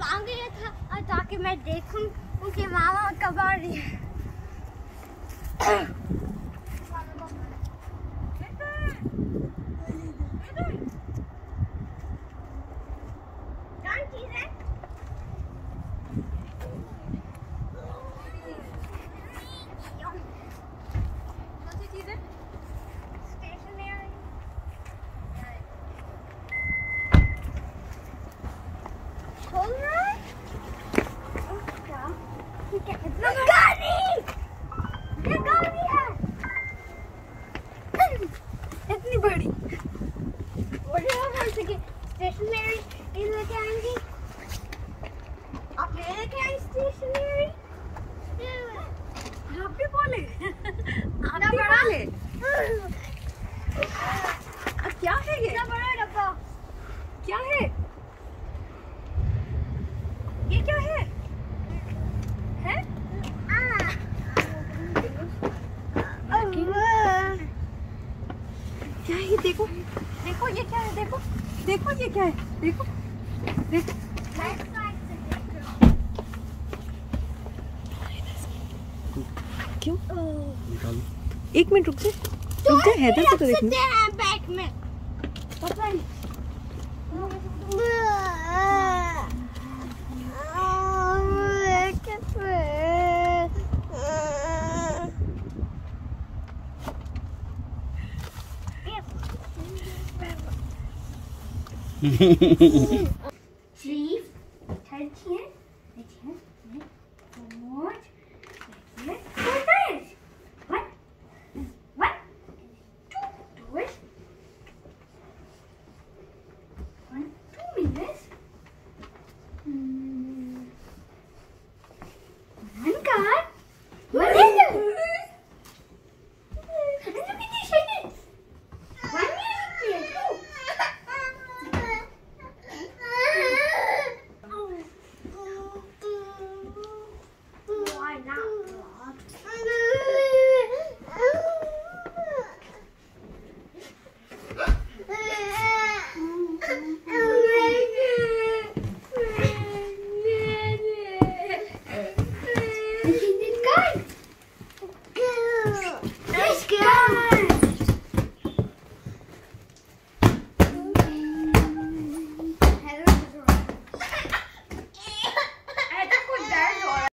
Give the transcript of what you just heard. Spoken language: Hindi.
ताकि मैं देखूँ उनके मामा कब आ रही है। चीज़ है कौन सी चीज़ है स्टेशनरी खोल रहा है क्या ये क्या इतना गाड़ी। ये गाड़ी है। इतनी बड़ी। हो स्टेशनरी लेके आएँगी। आप लेके आए स्टेशनरी? आप भी बोले। आप भी बोले अब क्या है ये इतना बड़ा डब्बा क्या है ये क्या है है क्या है देखो। देखो ये क्या है? देखो। देखो ये क्या है? देखो। देखो। क्यों? निकालो। एक मिनट रुक जा। रुक जा हैदर को तो देखना। हैं बैग में। Sheep, turkey,